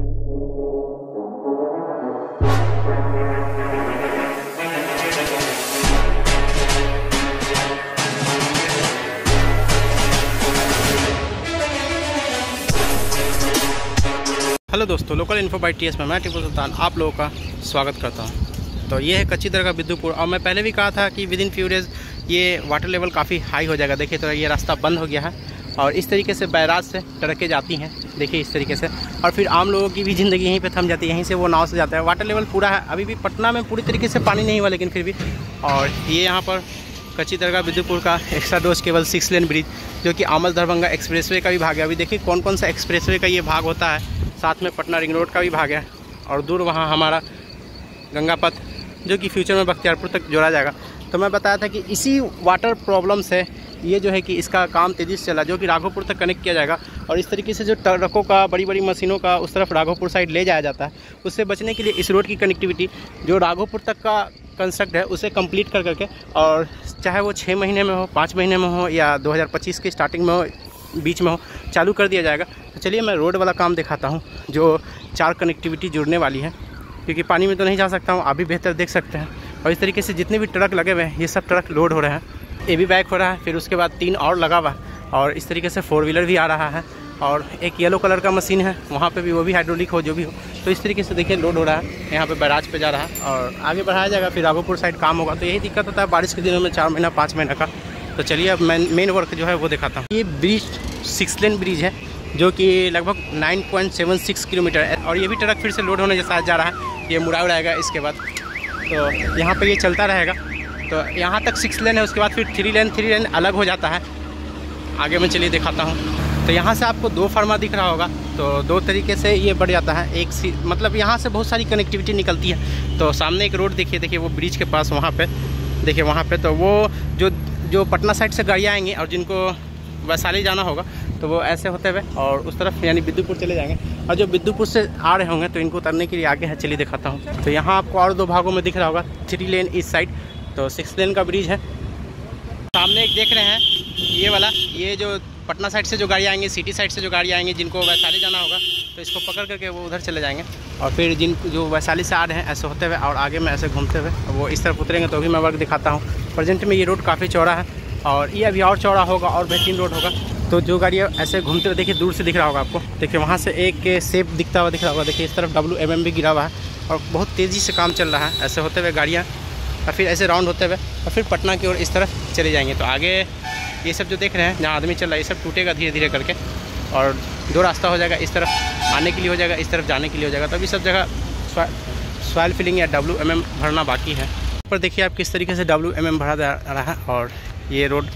Hello दोस्तों, local info by T में मैं टिपू सुल्तान आप लोगों का स्वागत करता हूँ। तो ये है कच्ची दरगाह बिद्दूपुर। और मैं पहले भी कहा था कि विद इन फ्यू डेज़ ये वाटर लेवल काफ़ी हाई हो जाएगा। देखिए तो ये रास्ता बंद हो गया है। और इस तरीके से बैराज से टड़के जाती हैं। देखिए इस तरीके से। और फिर आम लोगों की भी ज़िंदगी यहीं पर थम जाती है, यहीं से वो नाव से जाता है। वाटर लेवल पूरा है। अभी भी पटना में पूरी तरीके से पानी नहीं हुआ, लेकिन फिर भी। और ये यहाँ पर कच्ची दरगाह बिद्दुपुर का एक्स्ट्रा डोज केवल सिक्स लेन ब्रिज जो कि आमल दरभंगा एक्सप्रेसवे का भी भाग है। अभी देखिए कौन कौन सा एक्सप्रेसवे का ये भाग होता है। साथ में पटना रिंग रोड का भी भाग है। और दूर वहाँ हमारा गंगा पथ जो कि फ्यूचर में बख्तियारपुर तक जोड़ा जाएगा। तो मैं बताया था कि इसी वाटर प्रॉब्लम से ये जो है कि इसका काम तेज़ी से चला जो कि राघोपुर तक कनेक्ट किया जाएगा और इस तरीके से जो ट्रकों का बड़ी बड़ी मशीनों का उस तरफ़ राघोपुर साइड ले जाया जाता है। उससे बचने के लिए इस रोड की कनेक्टिविटी जो राघोपुर तक का कंस्ट्रक्ट है, उसे कंप्लीट कर करके और चाहे वो छः महीने में हो, पाँच महीने में हो या 2025 के स्टार्टिंग में हो, बीच में हो, चालू कर दिया जाएगा। तो चलिए मैं रोड वाला काम दिखाता हूँ, जो चार कनेक्टिविटी जुड़ने वाली है। क्योंकि पानी में तो नहीं जा सकता हूँ, आप भी बेहतर देख सकते हैं। और इस तरीके से जितने भी ट्रक लगे हुए हैं, ये सब ट्रक लोड हो रहे हैं। ए बी बैक हो रहा है, फिर उसके बाद तीन और लगा हुआ और इस तरीके से फोर व्हीलर भी आ रहा है और एक येलो कलर का मशीन है, वहाँ पे भी वो भी हाइड्रोलिक हो, जो भी हो। तो इस तरीके से देखिए लोड हो रहा है, यहाँ पे बैराज पे जा रहा है और आगे बढ़ाया जाएगा, फिर राघोपुर साइड काम होगा। तो यही दिक्कत होता है, बारिश के दिनों में चार महीना, पाँच महीना का। तो चलिए अब मैं मेन वर्क जो है वो दिखाता हूँ। ये ब्रिज सिक्स लेन ब्रिज है, जो कि लगभग 9.76 किलोमीटर है और ये भी ट्रक फिर से लोड होने जैसा जा रहा है, ये मुड़ा उड़ाएगा इसके बाद। तो यहाँ पर ये चलता रहेगा। तो यहाँ तक सिक्स लेन है, उसके बाद फिर थ्री लेन थ्री लेन अलग हो जाता है। आगे मैं चलिए दिखाता हूँ। तो यहाँ से आपको दो फार्मा दिख रहा होगा तो दो तरीके से ये बढ़ जाता है। एक सी मतलब यहाँ से बहुत सारी कनेक्टिविटी निकलती है। तो सामने एक रोड देखिए देखिए वो ब्रिज के पास वहाँ पे, देखिए वहाँ पे तो वो जो जो पटना साइड से गाड़ियाँ आएँगी और जिनको वैशाली जाना होगा तो वो ऐसे होते हुए और उस तरफ़ यानी बिद्दूपुर चले जाएँगे। और जो बिद्दूपुर से आ रहे होंगे तो इनको उतरने के लिए आगे है, चलिए दिखाता हूँ। तो यहाँ आपको और दो भागों में दिख रहा होगा थ्री लेन इस साइड तो सिक्स लेन का ब्रिज है। सामने एक देख रहे हैं, ये वाला, ये जो पटना साइड से जो गाड़ी आएँगे, सिटी साइड से जो गाड़ी आएँगी, जिनको वैशाली जाना होगा तो इसको पकड़ करके वो उधर चले जाएँगे। और फिर जिन, जो वैशाली से आ रहे हैं, ऐसे होते हुए और आगे में ऐसे घूमते हुए, वो इस तरफ़ उतरेंगे तो भी मैं वर्क दिखाता हूँ। प्रेजेंट में ये रोड काफ़ी चौड़ा है, और ये अभी और चौड़ा होगा, और बेहतरीन रोड होगा। तो जो गाड़ियाँ ऐसे घूमते हुए देखिए, दूर से दिख रहा होगा आपको। देखिए, वहाँ से एक सेप दिखता हुआ दिख रहा होगा। देखिए, इस तरफ़ डब्ल्यू एम भी गिरा हुआ है, और बहुत तेज़ी से काम चल रहा है, ऐसे होते हुए गाड़ियाँ और फिर ऐसे राउंड होते हुए और फिर पटना की ओर इस तरफ़ चले जाएँगे। तो आगे ये सब जो देख रहे हैं, जहाँ आदमी चल रहा है, ये सब टूटेगा धीरे धीरे करके और दो रास्ता हो जाएगा इस तरफ़ आने के लिए हो जाएगा, इस तरफ़ जाने के लिए हो जाएगा। तो अभी सब जगह सॉयल फिलिंग या डब्ल्यू एम भरना बाकी है। पर देखिए आप किस तरीके से डब्ल्यू एम भरा जा रहा है और ये रोड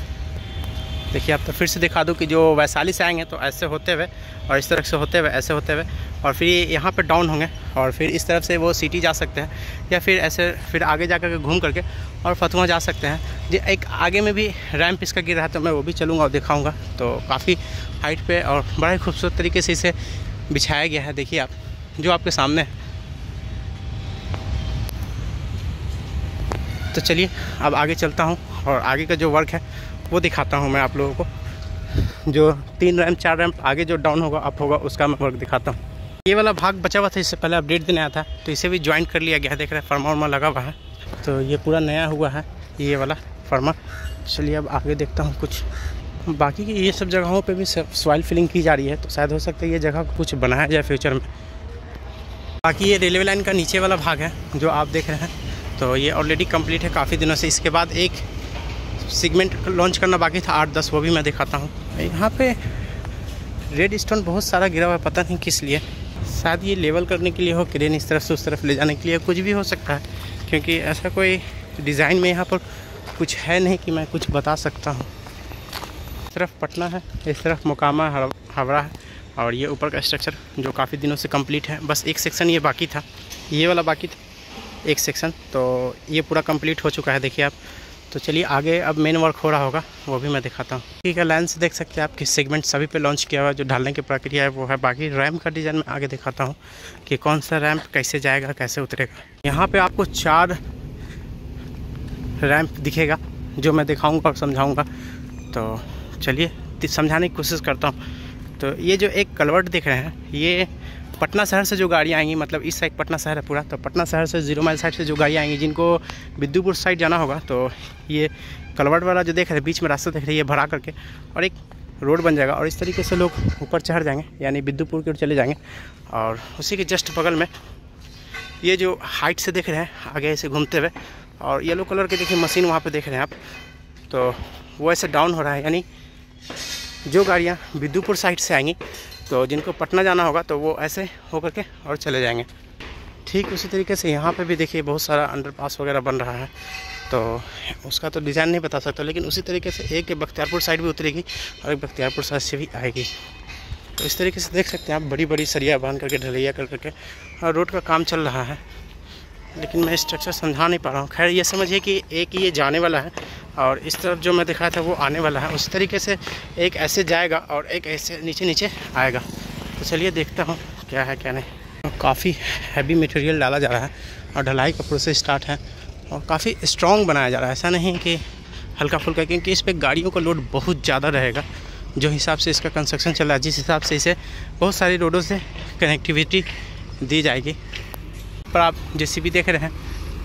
देखिए, आप तो फिर से दिखा दूँ कि जो वैशाली से आएँगे तो ऐसे होते हुए और इस तरफ़ से होते हुए, ऐसे होते हुए और फिर यहाँ पे डाउन होंगे और फिर इस तरफ़ से वो सिटी जा सकते हैं या फिर ऐसे फिर आगे जा कर घूम करके और फतुआ जा सकते हैं। जो, एक आगे में भी रैम्प इसका गिर रहा है तो मैं वो भी चलूँगा और दिखाऊँगा। तो काफ़ी हाइट पर और बड़ा ही खूबसूरत तरीके से इसे बिछाया गया है, देखिए आप, जो आपके सामने है। तो चलिए, अब आगे चलता हूँ और आगे का जो वर्क है वो दिखाता हूँ मैं आप लोगों को। जो तीन रैम्प चार रैम्प आगे जो डाउन होगा अप होगा, उसका मैं वर्क दिखाता हूँ। ये वाला भाग बचा हुआ था, इससे पहले अपडेट देने आया था तो इसे भी ज्वाइन कर लिया गया देख रहे हैं, फर्मा वर्मा लगा हुआ है। तो ये पूरा नया हुआ है, ये वाला फर्मा। चलिए अब आगे देखता हूँ कुछ। बाकी ये सब जगहों पे भी सॉइल फिलिंग की जा रही है तो शायद हो सकता है ये जगह कुछ बनाया जाए फ्यूचर में। बाकी ये रेलवे लाइन का नीचे वाला भाग है, जो आप देख रहे हैं तो ये ऑलरेडी कंप्लीट है काफ़ी दिनों से। इसके बाद एक सिगमेंट लॉन्च करना बाकी था, आठ दस, वो भी मैं दिखाता हूँ। यहाँ पे रेड स्टोन बहुत सारा गिरा हुआ है, पता नहीं किस लिए। शायद ये लेवल करने के लिए हो क्रेन इस तरफ़ से उस तरफ़ ले जाने के लिए कुछ भी हो सकता है। क्योंकि ऐसा कोई डिज़ाइन में यहाँ पर कुछ है नहीं कि मैं कुछ बता सकता हूँ। इस तरफ़ पटना है, इस तरफ़ मुकामा हावड़ा है, और ये ऊपर का स्ट्रक्चर जो काफ़ी दिनों से कंप्लीट है। बस एक सेक्शन ये बाकी था, ये वाला बाकी था, एक सेक्शन तो ये पूरा कंप्लीट हो चुका है, देखिए आप। तो चलिए आगे अब मेन वर्क हो रहा होगा, वो भी मैं दिखाता हूँ। ठीक है लाइन से देख सकते हैं आप किस सेगमेंट सभी पे लॉन्च किया हुआ जो ढालने की प्रक्रिया है, वो है बाकी। रैम्प का डिज़ाइन मैं आगे दिखाता हूँ कि कौन सा रैम्प कैसे जाएगा, कैसे उतरेगा। यहाँ पे आपको चार रैम्प दिखेगा, जो मैं दिखाऊँगा और समझाऊँगा। तो चलिए, समझाने की कोशिश करता हूँ। तो ये जो एक कलवर्ट दिख रहे हैं, ये पटना शहर से जो गाड़ियाँ आएँगी मतलब इस साइड पटना शहर है पूरा तो पटना शहर से ज़ीरो माइल साइड से जो गाड़ियाँ आएँगी, जिनको बिद्दूपुर साइड जाना होगा तो ये कलवर्ट वाला जो देख रहे हैं, बीच में रास्ता देख रहे हैं, ये भरा करके, और एक रोड बन जाएगा, और इस तरीके से लोग ऊपर चढ़ जाएँगे, यानी बिद्दूपुर की ओर चले जाएँगे, और उसी के जस्ट बगल में ये जो हाइट से देख रहे हैं, आगे ऐसे घूमते हुए, और येलो कलर के देखिए मशीन वहाँ पे देख रहे हैं आप तो वो ऐसे डाउन हो रहा है, यानी जो गाड़ियाँ बिद्दूपुर साइड से आएँगी तो जिनको पटना जाना होगा तो वो ऐसे होकर के और चले जाएँगे। ठीक उसी तरीके से यहाँ पे भी देखिए बहुत सारा अंडरपास वगैरह बन रहा है। तो उसका तो डिज़ाइन नहीं बता सकता, लेकिन उसी तरीके से एक बख्तियारपुर साइड भी उतरेगी और एक बख्तियारपुर साइड से भी आएगी। तो इस तरीके से देख सकते हैं आप बड़ी बड़ी सरिया बाँध करके, ढलैया कर करके, और रोड का काम चल रहा है। लेकिन मैं स्ट्रक्चर समझा नहीं पा रहा हूँ। खैर, ये समझिए कि एक ये जाने वाला है और इस तरफ़ जो मैं दिखाया था वो आने वाला है। उस तरीके से एक ऐसे जाएगा और एक ऐसे नीचे नीचे आएगा। तो चलिए देखता हूँ क्या है, क्या नहीं। काफ़ी हैवी मटेरियल डाला जा रहा है और ढलाई का प्रोसेस स्टार्ट है और काफ़ी स्ट्रॉन्ग बनाया जा रहा है। ऐसा नहीं कि हल्का फुल्का, क्योंकि इस पर गाड़ियों का लोड बहुत ज़्यादा रहेगा। जो हिसाब से इसका कंस्ट्रक्शन चल रहा है, जिस हिसाब से इसे बहुत सारी रोडों से कनेक्टिविटी दी जाएगी। पर आप जे देख रहे हैं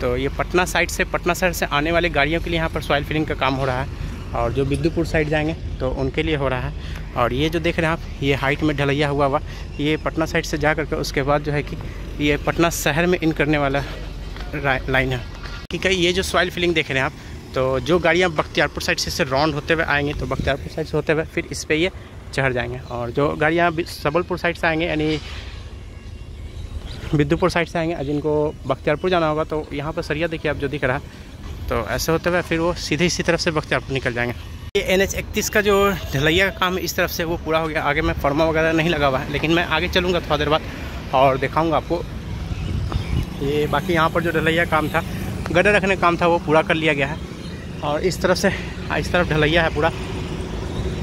तो ये पटना साइड से, पटना साइड से आने वाली गाड़ियों के लिए यहाँ पर सॉइल फिलिंग का काम हो रहा है और जो बिद्दूपुर साइड जाएँगे तो उनके लिए हो रहा है। और ये जो देख रहे हैं आप, ये हाइट में ढलैया हुआ हुआ, ये पटना साइड से जा करके उसके बाद जो है कि ये पटना शहर में इन करने वाला लाइन है। ठीक है, ये जो सॉइल फिलिंग देख रहे हैं आप तो जो गाड़ियाँ बख्तियारपुर साइड से राउंड होते हुए आएँगे तो बख्तियारपुर साइड से होते हुए फिर इस पर ये चढ़ जाएँगे। और जो गाड़ियाँ सबलपुर साइड से आएँगे, यानी विद्युपुर साइड से आएँगे जिनको बख्तियारपुर जाना होगा तो यहाँ पर सरिया देखिए आप जो दिख रहा है। तो ऐसे होते हुए फिर वो सीधे इसी तरफ़ से बख्तियारपुर निकल जाएँगे। ये एन एच इकतीस का जो ढलैया का काम इस तरफ़ से वो पूरा हो गया, आगे मैं फर्मा वगैरह नहीं लगा हुआ है, लेकिन मैं आगे चलूँगा थोड़ा देर बाद और दिखाऊँगा आपको। ये बाकी यहाँ पर जो ढलैया काम था, गड्ढे रखने का काम था, वो पूरा कर लिया गया है। और इस तरफ़ से, इस तरफ़ ढलैया है पूरा।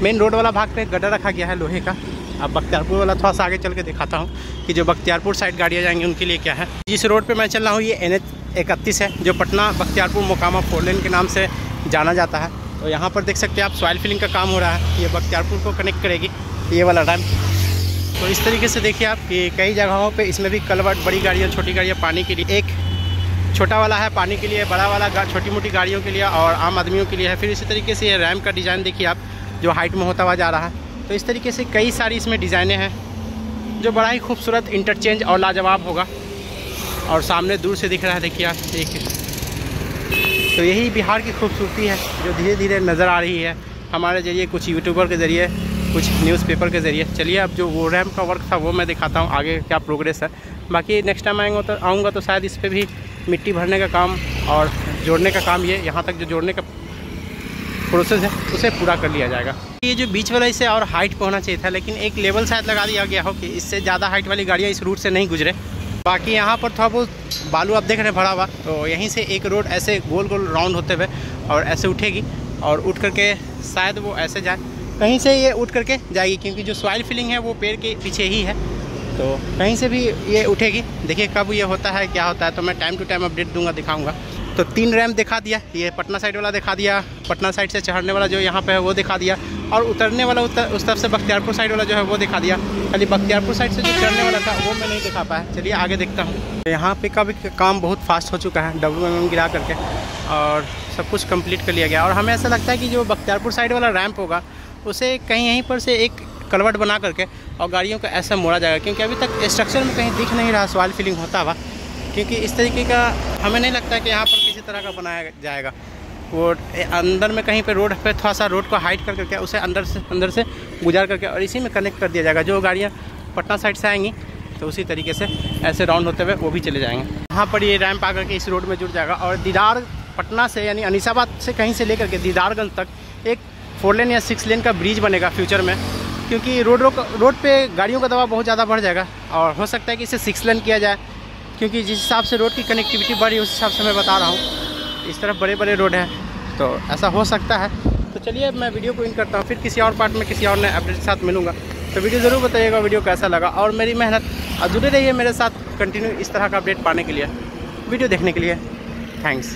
मेन रोड वाला भाग पे गड्ढा रखा गया है लोहे का। अब बख्तियारपुर वाला थोड़ा सा आगे चल के दिखाता हूँ कि जो बख्तियारपुर साइड गाड़ियाँ जाएँगी, उनके लिए क्या है। जिस रोड पे मैं चल रहा हूँ, ये एन इकतीस है, जो पटना बख्तियारपुर मोकामा फोर लेन के नाम से जाना जाता है। तो यहाँ पर देख सकते हैं आप सॉइल फिलिंग का काम हो रहा है ये बख्तियारपुर को कनेक्ट करेगी, ये वाला रैम तो इस तरीके से देखिए आप, कि कई जगहों पे इसमें भी कलवर्ट बड़ी गाड़ियाँ, छोटी गाड़ियाँ पानी के लिए, एक छोटा वाला है पानी के लिए, बड़ा वाला छोटी मोटी गाड़ियों के लिए और आम आदमियों के लिए है। फिर इसी तरीके से ये रैम का डिज़ाइन देखिए आप, जो हाइट में होता हुआ जा रहा है। तो इस तरीके से कई सारी इसमें डिज़ाइनें हैं, जो बड़ा ही खूबसूरत इंटरचेंज और लाजवाब होगा। और सामने दूर से दिख रहा है, देखिए आप देखिए तो यही बिहार की खूबसूरती है, जो धीरे धीरे नज़र आ रही है हमारे ज़रिए, कुछ यूट्यूबर के ज़रिए, कुछ न्यूज़पेपर के ज़रिए। चलिए अब जो वो रैम का वर्क था, वो मैं दिखाता हूँ, आगे क्या प्रोग्रेस है। बाकी नेक्स्ट टाइम आएँगे तो आऊँगा तो शायद इस पर भी मिट्टी भरने का काम और जोड़ने का काम, ये यहाँ तक जो जोड़ने का प्रोसेस है, उसे पूरा कर लिया जाएगा। ये जो बीच वाला इसे और हाइट पर होना चाहिए था, लेकिन एक लेवल शायद लगा दिया गया हो कि इससे ज़्यादा हाइट वाली गाड़ियाँ इस रूट से नहीं गुजरे। बाकी यहाँ पर थोड़ा बहुत बालू आप देख रहे हैं भरा हुआ तो यहीं से एक रोड ऐसे गोल गोल राउंड होते हुए और ऐसे उठेगी और उठ करके शायद वो ऐसे जाए। कहीं से ये उठ करके जाएगी, क्योंकि जो सॉइल फिलिंग है वो पेड़ के पीछे ही है। तो कहीं से भी ये उठेगी। देखिए कब ये होता है, क्या होता है तो मैं टाइम टू टाइम अपडेट दूँगा, दिखाऊँगा। तो तीन रैम दिखा दिया ये पटना साइड वाला दिखा दिया पटना साइड से चढ़ने वाला जो यहाँ पे है वो दिखा दिया और उतरने वाला उतर, उस तरफ़ से बख्तियारपुर साइड वाला जो है वो दिखा दिया। खाली बख्तियारपुर साइड से जो चढ़ने वाला था वो मैं नहीं दिखा पाया। चलिए आगे देखता हूँ। यहाँ पे का भी काम बहुत फास्ट हो चुका है डब्ल्यू एम गिरा करके और सब कुछ कंप्लीट कर लिया गया। और हमें ऐसा लगता है कि जो बख्तियारपुर साइड वाला रैम्प होगा उसे कहीं यहीं पर से एक कलवट बना करके और गाड़ियों का ऐसा मोड़ा जाएगा। क्योंकि अभी तक स्ट्रक्चर में कहीं दिख नहीं रहा सवाल फीलिंग होता हुआ क्योंकि इस तरीके का हमें नहीं लगता कि यहाँ पर तरह का बनाया जाएगा। वो अंदर में कहीं पे रोड पे थोड़ा सा रोड को हाइट कर करके उसे अंदर से अंदर से गुजार करके और इसी में कनेक्ट कर दिया जाएगा। जो गाड़ियाँ पटना साइड से आएँगी तो उसी तरीके से ऐसे राउंड होते हुए वो भी चले जाएँगे। यहाँ पर ये रैम्प आकर के इस रोड में जुड़ जाएगा और दीदार पटना से यानी अनिसाबाद से कहीं से लेकर के दीदारगंज तक एक फोर लेन या सिक्स लेन का ब्रिज बनेगा फ्यूचर में, क्योंकि रोड रोड पे गाड़ियों का दबाव बहुत ज़्यादा बढ़ जाएगा और हो सकता है कि इसे सिक्स लेन किया जाए। क्योंकि जिस हिसाब से रोड की कनेक्टिविटी बढ़ी, उस हिसाब से मैं बता रहा हूँ। इस तरफ़ बड़े बड़े रोड हैं तो ऐसा हो सकता है। तो चलिए मैं वीडियो को इन करता हूँ। फिर किसी और पार्ट में किसी और नए अपडेट के साथ मिलूँगा। तो वीडियो ज़रूर बताइएगा वीडियो कैसा लगा और मेरी मेहनत। जुड़े रहिए मेरे साथ कंटिन्यू इस तरह का अपडेट पाने के लिए वीडियो देखने के लिए। थैंक्स